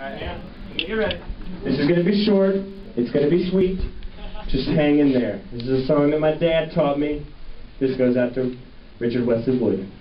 This is gonna be short. It's gonna be sweet. Just hang in there. This is a song that my dad taught me. This goes out to Richard Wesley Williams.